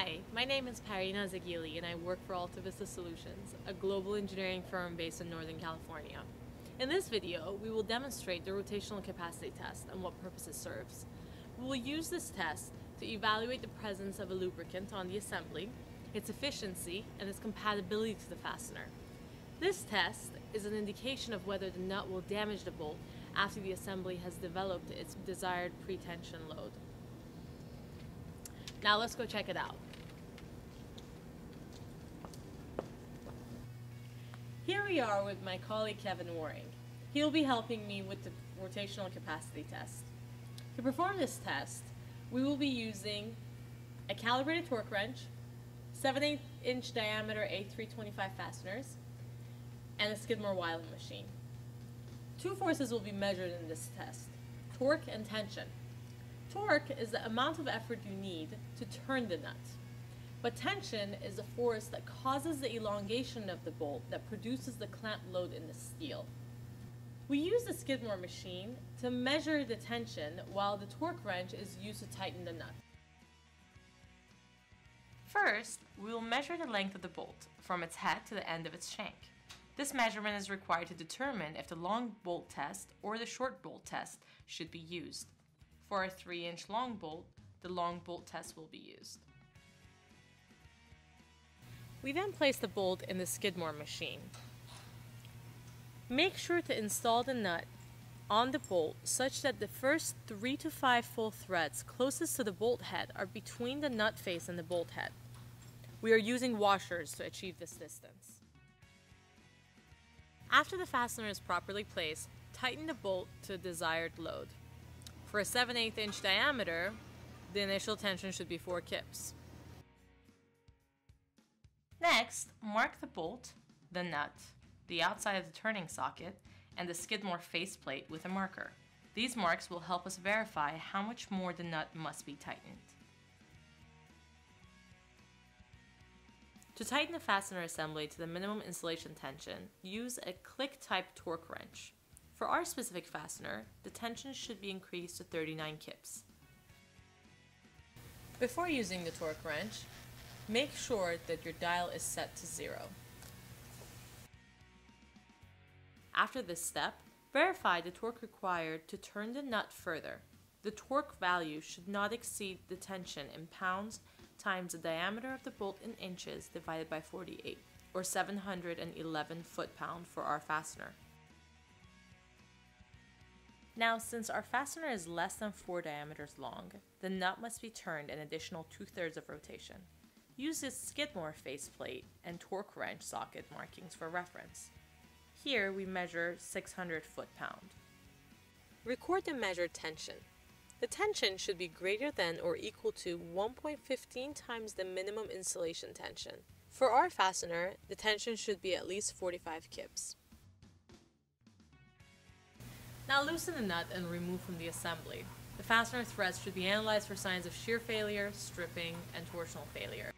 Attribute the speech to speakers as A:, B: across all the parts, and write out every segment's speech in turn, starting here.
A: Hi, my name is Parina Zagili and I work for Alta Vista Solutions, a global engineering firm based in Northern California. In this video, we will demonstrate the rotational capacity test and what purpose it serves. We will use this test to evaluate the presence of a lubricant on the assembly, its efficiency, and its compatibility to the fastener. This test is an indication of whether the nut will damage the bolt after the assembly has developed its desired pre-tension load. Now let's go check it out. Here we are with my colleague Kevin Waring. He'll be helping me with the rotational capacity test. To perform this test, we will be using a calibrated torque wrench, 7 8 inch diameter A325 fasteners, and a Skidmore Wilhelm machine. Two forces will be measured in this test, torque and tension. Torque is the amount of effort you need to turn the nut, but tension is the force that causes the elongation of the bolt that produces the clamp load in the steel. We use the Skidmore machine to measure the tension while the torque wrench is used to tighten the nut. First, we will measure the length of the bolt from its head to the end of its shank. This measurement is required to determine if the long bolt test or the short bolt test should be used. For a 3 inch long bolt, the long bolt test will be used. We then place the bolt in the Skidmore machine. Make sure to install the nut on the bolt such that the first 3 to 5 full threads closest to the bolt head are between the nut face and the bolt head. We are using washers to achieve this distance. After the fastener is properly placed, tighten the bolt to the desired load. For a 7 8 inch diameter, the initial tension should be 4 kips. Next, mark the bolt, the nut, the outside of the turning socket, and the Skidmore faceplate with a marker. These marks will help us verify how much more the nut must be tightened. To tighten the fastener assembly to the minimum installation tension, use a click-type torque wrench. For our specific fastener, the tension should be increased to 39 kips. Before using the torque wrench, make sure that your dial is set to zero. After this step, verify the torque required to turn the nut further. The torque value should not exceed the tension in pounds times the diameter of the bolt in inches divided by 48, or 711 foot-pound for our fastener. Now, since our fastener is less than 4 diameters long, the nut must be turned an additional 2 thirds of rotation. Use this Skidmore faceplate and torque wrench socket markings for reference. Here we measure 600 foot-pound. Record the measured tension. The tension should be greater than or equal to 1.15 times the minimum installation tension. For our fastener, the tension should be at least 45 kips. Now loosen the nut and remove from the assembly. The fastener threads should be analyzed for signs of shear failure, stripping, and torsional failure.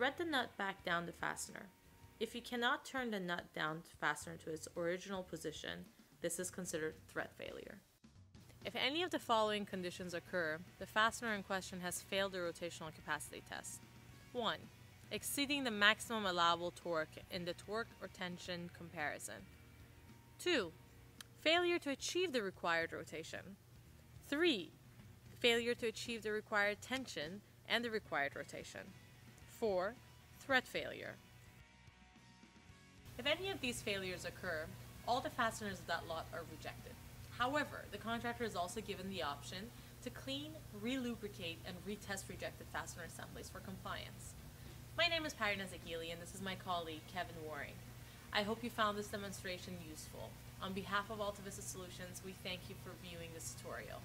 A: Thread the nut back down the fastener. If you cannot turn the nut down to fastener to its original position, this is considered thread failure. If any of the following conditions occur, the fastener in question has failed the rotational capacity test. 1. Exceeding the maximum allowable torque in the torque or tension comparison. 2. Failure to achieve the required rotation. 3. Failure to achieve the required tension and the required rotation. 4. Thread failure. If any of these failures occur, all the fasteners of that lot are rejected. However, the contractor is also given the option to clean, re-lubricate, and retest rejected fastener assemblies for compliance. My name is Parina Zakili and this is my colleague Kevin Waring. I hope you found this demonstration useful. On behalf of Alta Vista Solutions, we thank you for viewing this tutorial.